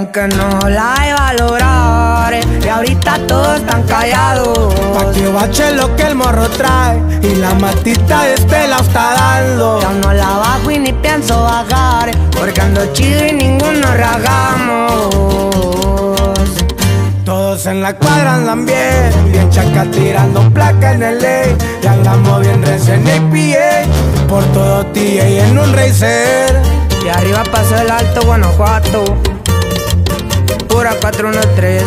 dijo que no la a lograr y ahorita todos están callados. Pa' que bache lo que el morro trae y la matita de este la está dando. Ya no la bajo y ni pienso bajar porque ando chido y ninguno ragamos. Todos en la cuadra andan bien, bien chaca tirando placa en el ley. Y andamos bien recién APA, por todo y en un racer. Y arriba pasó el alto Guanajuato, pura 413.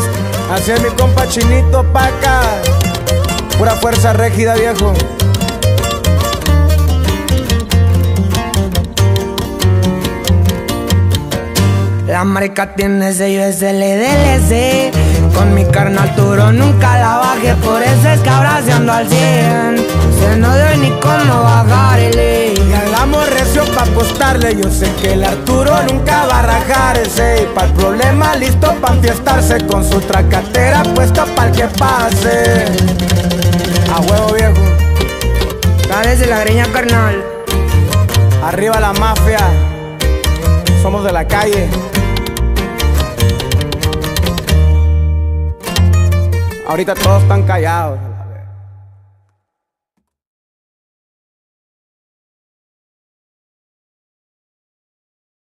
Así es mi compa chinito pa' acá, pura fuerza rígida viejo. La marca tiene sello SLDLC Con mi carnal Turo nunca la bajé Por eso es que ahora se ando al 100 Se no doy ni cómo bajarle Yo sé que el Arturo nunca va a rajar ese Y pa' el problema listo pa' enfiestarse Con su tracatera puesta pa' el que pase. A huevo viejo. Dale de la greña carnal. Arriba la mafia. Somos de la calle. Ahorita todos están callados.